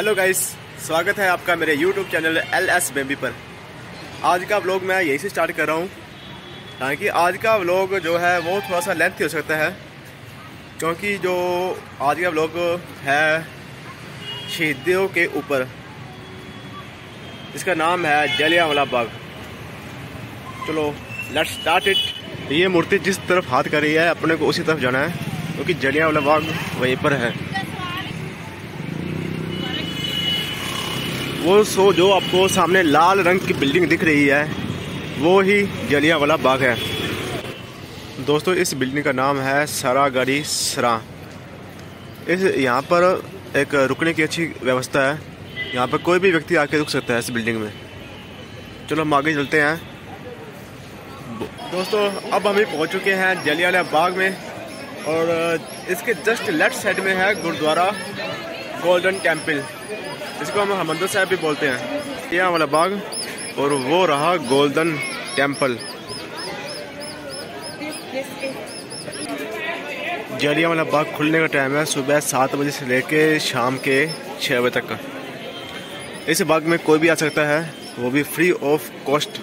Hello guys स्वागत है आपका मेरे YouTube channel L S baby पर। आज का व्लॉग मैं यहीं से स्टार्ट कर रहा हूँ। हालाँकि आज का व्लॉग जो है, वो थोड़ा सा लेंथ हो सकता है, क्योंकि जो आज का व्लॉग है, शहीदियों के ऊपर इसका नाम है जलियांवाला बाग। चलो लेट्स स्टार्ट इट ये मूर्ति जिस तरफ़ हाथ कर रही है, अपने को उसी तरफ़ जाना है, क्योंकि जलियांवाला बाग वहीं पर है। वो सो जो आपको सामने लाल रंग की बिल्डिंग दिख रही है, वो ही जलिया वाला बाग है। दोस्तों, इस बिल्डिंग का नाम है सरागढ़ी सरा। इस, यहाँ पर एक रुकने की अच्छी व्यवस्था है। यहाँ पर कोई भी व्यक्ति आके रुक सकता है इस बिल्डिंग में। चलो, हम आगे चलते हैं। दोस्तों, अब हम पहुँच चुके हैं जलियाला बाग में और इसके जस्ट लेफ़्ट साइड में है गुरुद्वारा गोल्डन टेंपल। इसको हम हरमंदर साहब भी बोलते हैं। यहाँ वाला बाग, और वो रहा गोल्डन टेंपल। जलिया वाला बाग खुलने का टाइम है सुबह सात बजे से लेके शाम के छः बजे तक का। इस बाग में कोई भी आ सकता है, वो भी free of cost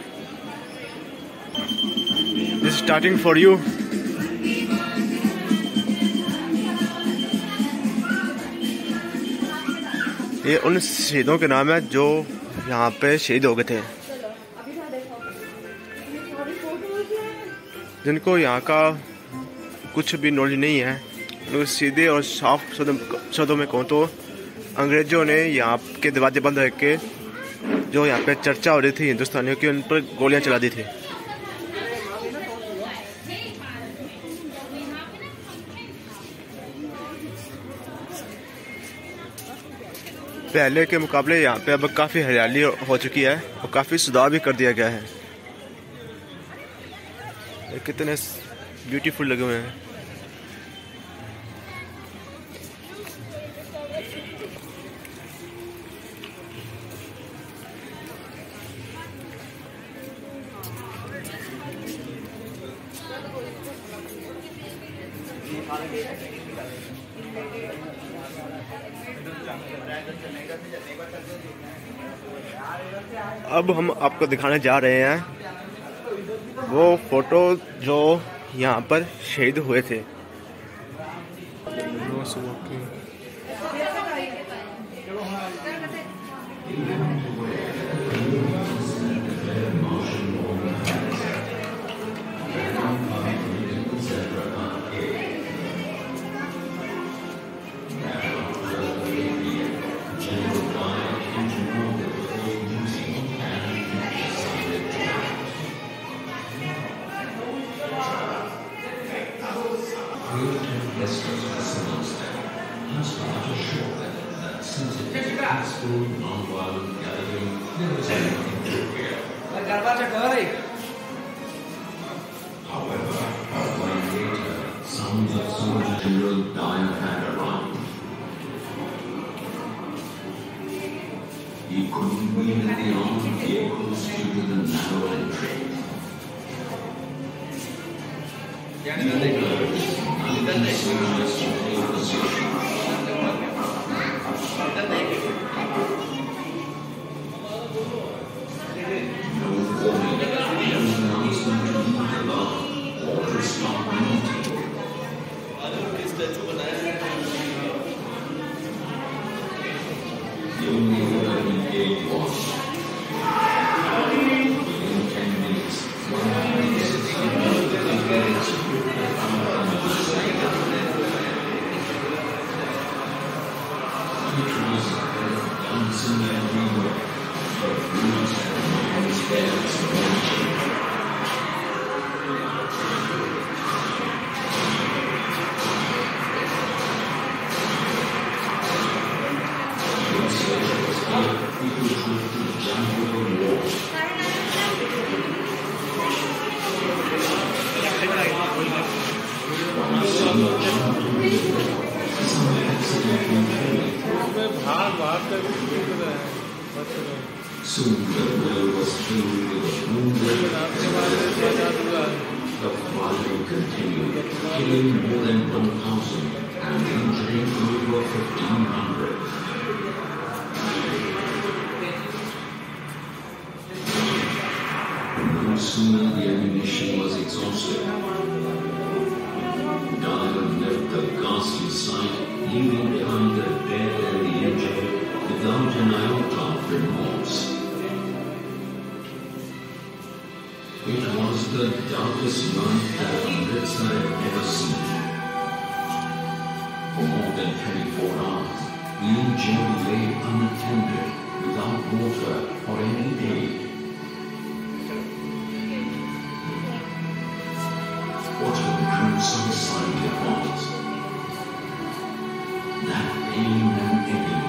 starting for you ये उन शहीदों के नाम है जो यहाँ पे शहीद हो गए थे। जिनको यहाँ का कुछ भी नॉलेज नहीं है सीधे और साफ़ शब्दों में कहूँ तो अंग्रेज़ों ने यहाँ के दरवाजे बंद रख के जो यहाँ पे चर्चा हो रही थी हिंदुस्तानियों की, उन पर गोलियाँ चला दी थी। पहले के मुकाबले यहाँ पे अब काफ़ी हरियाली हो चुकी है और काफ़ी सुधार भी कर दिया गया है। कितने ब्यूटीफुल लगे हुए हैं। अब हम आपको दिखाने जा रहे हैं वो फ़ोटो जो यहाँ पर शहीद हुए थे। will die had arrived. He couldn't win the armed vehicles due to the narrow entry. He urged unconsidered position. Deus. soon the well was filled with wounded The fighting continued, killing more than 1,000 and injuring over 1,500. No sooner the ammunition was exhausted. Darwin left the ghastly site, leaving behind a dead. The darkest night that Amritsar had ever seen. For more than 24 hours, the injured lay unattended, without water or any aid. What a gruesome sight it was. That pain and agony,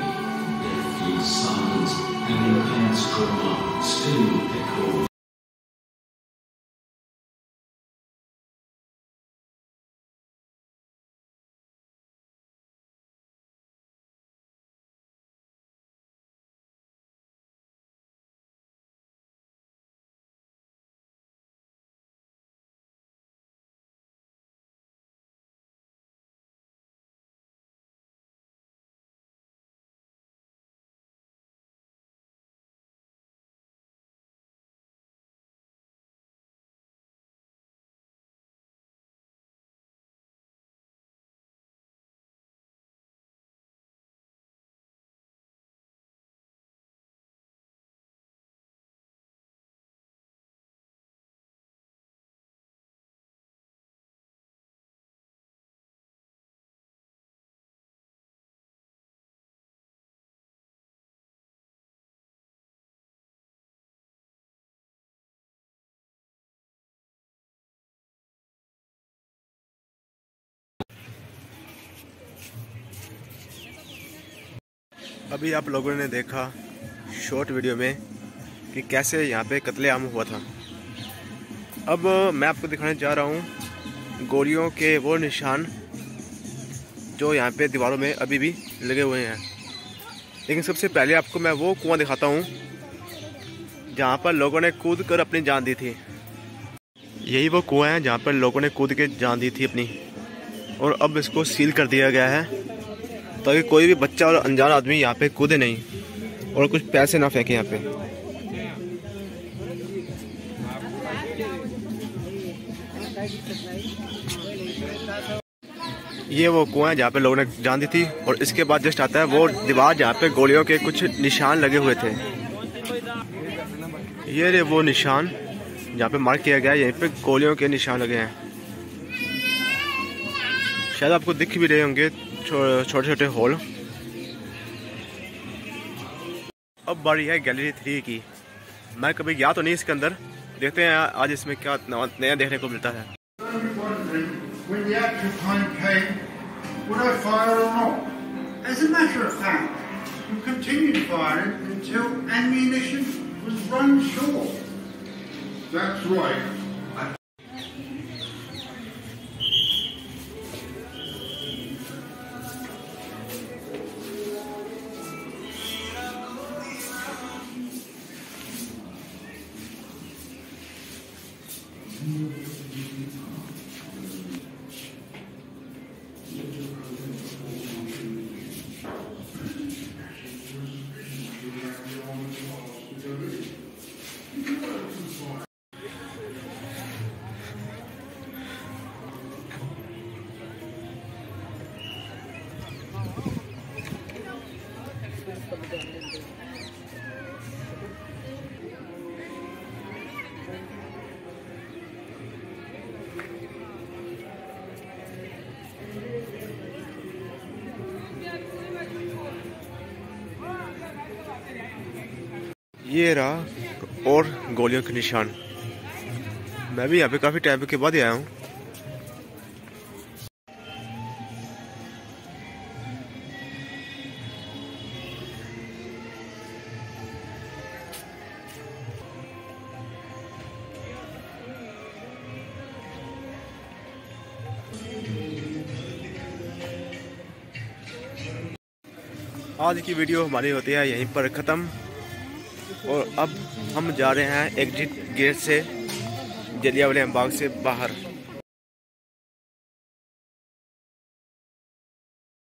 deathly silence, and intense trauma still echoed. अभी आप लोगों ने देखा short video में कि कैसे यहाँ पे कत्लेआम हुआ था। अब मैं आपको दिखाने जा रहा हूँ गोलियों के वो निशान जो यहाँ पे दीवारों में अभी भी लगे हुए हैं। लेकिन सबसे पहले आपको मैं वो कुआँ दिखाता हूँ जहाँ पर लोगों ने कूद कर अपनी जान दी थी। यही वो कुआँ है जहाँ पर लोगों ने कूद के जान दी थी अपनी। और अब इसको सील कर दिया गया है। ताकि कोई भी बच्चा और अनजान आदमी यहाँ पे कूदे नहीं और कुछ पैसे ना फेंके यहाँ पे। ये वो कुआँ जहाँ पे लोगों ने जान दी थी और इसके बाद जस्ट आता है वो दीवार जहाँ पे गोलियों के कुछ निशान लगे हुए थे। ये रे वो निशान जहाँ पे मार्क किया गया है, यहीं पे गोलियों के निशान लगे हैं। शायद आपको दिख भी रहे होंगे छोटे छोटे हॉल अब बारी है गैलरी थ्री की। मैं कभी गया तो नहीं इसके अंदर। देखते हैं आज इसमें क्या नया देखने को मिलता है। ये रहा और गोलियों के निशान। मैं भी यहाँ पे काफ़ी टाइम के बाद ही आया हूँ। आज की वीडियो हमारी होती है यहीं पर ख़त्म। और अब हम जा रहे हैं एग्जिट गेट से जलिया वाले बाग से बाहर।